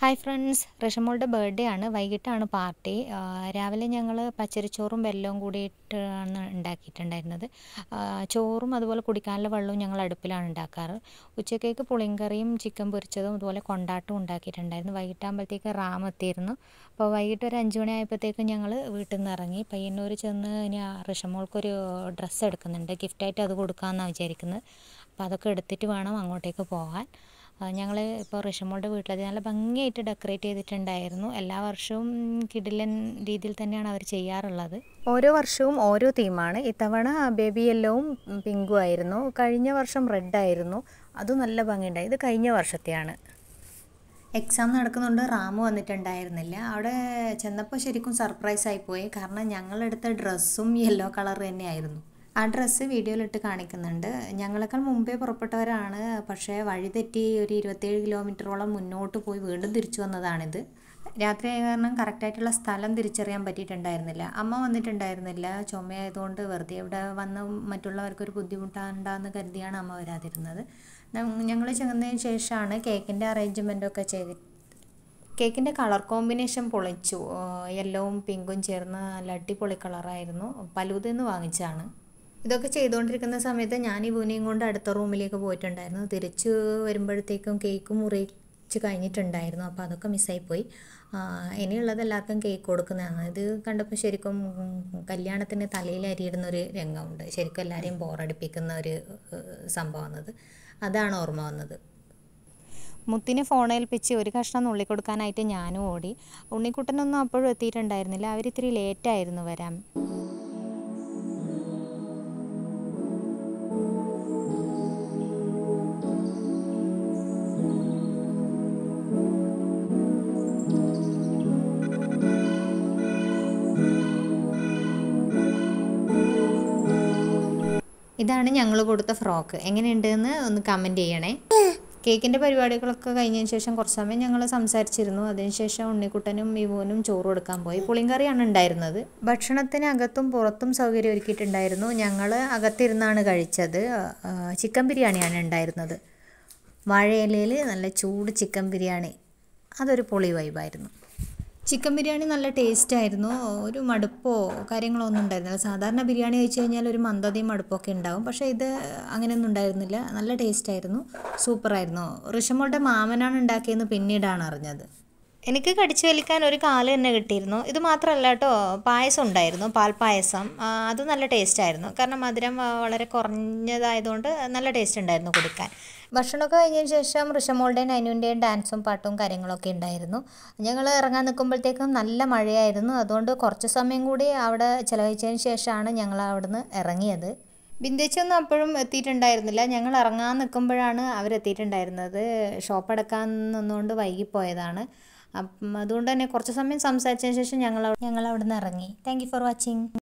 Hi friends റഷമോളുടെ birthday ആണ്. വൈകിട്ടാണ് party രാവിലെ ഞങ്ങൾ പച്ചരിച്ചോറും വെല്ലവും കൂടിയിട്ടാണ് ഉണ്ടാക്കിയിട്ടുണ്ടായിരുന്നത്. ചോറും അതുപോലെ കുടിക്കാനുള്ള വെള്ളവും ഞങ്ങൾ അടുപ്പിലാണ് ഉണ്ടാക്കാറ്. ഉച്ചക്കേക്ക് പുളിങ്കറിയും ചിക്കൻ പൊരിച്ചതും അതുപോലെ കൊണ്ടാട്ടവും ഉണ്ടാക്കിയിട്ടുണ്ടായിരുന്നു. വൈകിട്ടാകുമ്പോഴത്തേക്ക് റാം എത്തിയിരുന്നു. അപ്പോൾ വൈകിട്ട് ഒരു അഞ്ച് മണിയായപ്പോഴത്തേക്കും ഞങ്ങൾ വീട്ടിൽ നിന്ന് ഇറങ്ങി. പയ്യന്നൂർ ചെന്ന് ഞാൻ ഋഷമോൾക്കൊരു ഡ്രസ്സ് എടുക്കുന്നുണ്ട്. ഗിഫ്റ്റായിട്ട് അത് കൊടുക്കാമെന്നാണ് വിചാരിക്കുന്നത്. അപ്പോൾ അതൊക്കെ എടുത്തിട്ട് വേണം അങ്ങോട്ടേക്ക് പോകാൻ. ഞങ്ങൾ ഇപ്പോൾ ഋഷമോളുടെ വീട്ടിലത് നല്ല ഭംഗിയായിട്ട് ഡെക്കറേറ്റ് ചെയ്തിട്ടുണ്ടായിരുന്നു. എല്ലാ വർഷവും കിടിലൻ രീതിയിൽ തന്നെയാണ് അവർ ചെയ്യാറുള്ളത്. ഓരോ വർഷവും ഓരോ തീമാണ്. ഇത്തവണ ബേബി യെല്ലോവും പിങ്കും ആയിരുന്നു. കഴിഞ്ഞ വർഷം റെഡ് ആയിരുന്നു. അതും നല്ല ഭംഗിയുണ്ടായി. ഇത് കഴിഞ്ഞ വർഷത്തെയാണ്. എക്സാം നടക്കുന്നുണ്ട്. റാമു വന്നിട്ടുണ്ടായിരുന്നില്ല. അവിടെ ചെന്നപ്പോൾ ശരിക്കും സർപ്രൈസ് ആയിപ്പോയി കാരണം ഞങ്ങളെടുത്ത ഡ്രസ്സും യെല്ലോ കളർ തന്നെയായിരുന്നു. ആ ഡ്രസ്സ് വീഡിയോയിലിട്ട് കാണിക്കുന്നുണ്ട്. ഞങ്ങളെക്കാൾ മുമ്പേ പുറപ്പെട്ടവരാണ്. പക്ഷേ വഴിതെറ്റി ഒരു ഇരുപത്തേഴ് കിലോമീറ്ററോളം മുന്നോട്ട് പോയി വീണ്ടും തിരിച്ചു വന്നതാണിത്. രാത്രി ആയ കാരണം കറക്റ്റായിട്ടുള്ള സ്ഥലം തിരിച്ചറിയാൻ പറ്റിയിട്ടുണ്ടായിരുന്നില്ല. അമ്മ വന്നിട്ടുണ്ടായിരുന്നില്ല. ചുമയായതുകൊണ്ട് വെറുതെ ഇവിടെ വന്ന് മറ്റുള്ളവർക്കൊരു ബുദ്ധിമുട്ടാണ്ടാന്ന് കരുതിയാണ് അമ്മ വരാതിരുന്നത്. ഞങ്ങൾ ചെന്നതിന് ശേഷമാണ് കേക്കിന്റെ അറേഞ്ച്മെന്റൊക്കെ ചെയ്തി കേക്കിന്റെ കളർ കോമ്പിനേഷൻ പൊളിച്ചു. യെല്ലോവും പിങ്കും ചേർന്ന നല്ല അടിപൊളി കളറായിരുന്നു. പലൂതെന്ന് വാങ്ങിച്ചാണ് ഇതൊക്കെ ചെയ്തുകൊണ്ടിരിക്കുന്ന സമയത്ത് ഞാൻ ഈ പൂനെയും കൊണ്ട് അടുത്ത റൂമിലേക്ക് പോയിട്ടുണ്ടായിരുന്നു. തിരിച്ച് വരുമ്പോഴത്തേക്കും കേക്ക് മുറിച്ച് കഴിഞ്ഞിട്ടുണ്ടായിരുന്നു. അപ്പോൾ അതൊക്കെ മിസ്സായിപ്പോയി ഇനിയുള്ളത് എല്ലാവർക്കും കേക്ക് കൊടുക്കുന്നതാണ് ഇത് കണ്ടപ്പോൾ ശരിക്കും കല്യാണത്തിന് തലയിൽ അരിയിടുന്ന ഒരു രംഗമുണ്ട്. ശരിക്കും എല്ലാവരെയും ബോറടിപ്പിക്കുന്ന ഒരു സംഭവമാണത്. അതാണ് ഓർമ്മ വന്നത്. മുത്തിനെ ഫോൺ ഏൽപ്പിച്ച് ഒരു കഷ്ണം നുള്ളി കൊടുക്കാനായിട്ട് ഞാനും ഓടി. ഉണ്ണിക്കുട്ടനൊന്നും അപ്പോഴും എത്തിയിട്ടുണ്ടായിരുന്നില്ല. അവരിത്തിരി ലേറ്റായിരുന്നു വരാൻ. ഇതാണ് ഞങ്ങൾ കൊടുത്ത ഫ്രോക്ക്. എങ്ങനെയുണ്ടെന്ന് ഒന്ന് കമന്റ് ചെയ്യണേ. കേക്കിന്റെ പരിപാടികളൊക്കെ കഴിഞ്ഞതിന് ശേഷം കുറച്ച് സമയം ഞങ്ങൾ സംസാരിച്ചിരുന്നു. അതിനുശേഷം ഉണ്ണിക്കുട്ടനും ഇവനും ചോറ് കൊടുക്കാൻ പോയി. പുളിങ്കറിയാണ് ഉണ്ടായിരുന്നത്. ഭക്ഷണത്തിന് അകത്തും പുറത്തും സൗകര്യം ഒരുക്കിയിട്ടുണ്ടായിരുന്നു. ഞങ്ങൾ അകത്തിരുന്നാണ് കഴിച്ചത്. ചിക്കൻ ബിരിയാണിയാണ് ഉണ്ടായിരുന്നത്. വാഴയിലയിൽ നല്ല ചൂട് ചിക്കൻ ബിരിയാണി. അതൊരു പൊളി വൈബായിരുന്നു ചിക്കൻ ബിരിയാണി നല്ല ടേസ്റ്റ് ആയിരുന്നു. ഒരു മടുപ്പോ കാര്യങ്ങളോ ഒന്നും ഉണ്ടായിരുന്നില്ല. സാധാരണ ബിരിയാണി കഴിച്ചു കഴിഞ്ഞാൽ ഒരു മന്ദതയും മടുപ്പൊക്കെ ഉണ്ടാവും. പക്ഷേ ഇത് അങ്ങനെയൊന്നും ഉണ്ടായിരുന്നില്ല. നല്ല ടേസ്റ്റ് ആയിരുന്നു. സൂപ്പറായിരുന്നു ഋഷമോളുടെ മാമനാണ് ഉണ്ടാക്കിയെന്ന് പിന്നീടാണ് അറിഞ്ഞത്. എനിക്ക് കടിച്ചു വലിക്കാൻ ഒരു കാൽ തന്നെ കിട്ടിയിരുന്നു. ഇത് മാത്രമല്ല കേട്ടോ പായസം ഉണ്ടായിരുന്നു പാൽപ്പായസം അത് നല്ല ടേസ്റ്റ് ആയിരുന്നു. കാരണം മധുരം വളരെ കുറഞ്ഞതായതുകൊണ്ട് നല്ല ടേസ്റ്റ് ഉണ്ടായിരുന്നു കുടിക്കാൻ. ഭക്ഷണമൊക്കെ കഴിഞ്ഞതിന് ശേഷം ഋഷമോളുടെയും നൈനുവിന്റെയും ഡാൻസും പാട്ടും കാര്യങ്ങളൊക്കെ ഉണ്ടായിരുന്നു. ഞങ്ങൾ ഇറങ്ങാൻ നിൽക്കുമ്പോഴത്തേക്കും നല്ല മഴയായിരുന്നു. അതുകൊണ്ട് കുറച്ച് സമയം കൂടി അവിടെ ചിലവഴിച്ചതിന് ശേഷമാണ് ഞങ്ങൾ അവിടുന്ന് ഇറങ്ങിയത്. ബിന്ദേച്ചൊന്നും അപ്പോഴും എത്തിയിട്ടുണ്ടായിരുന്നില്ല. ഞങ്ങൾ ഇറങ്ങാൻ നിൽക്കുമ്പോഴാണ് അവരെത്തിയിട്ടുണ്ടായിരുന്നത്. ഷോപ്പ് അടക്കാൻ നിന്നുകൊണ്ട് വൈകിപ്പോയതാണ്. അപ്പം അതുകൊണ്ട് തന്നെ കുറച്ച് സമയം സംസാരിച്ചതിന് ശേഷം ഞങ്ങൾ ഞങ്ങൾ അവിടെ നിന്ന് ഇറങ്ങി താങ്ക് ഫോർ വാച്ചിങ്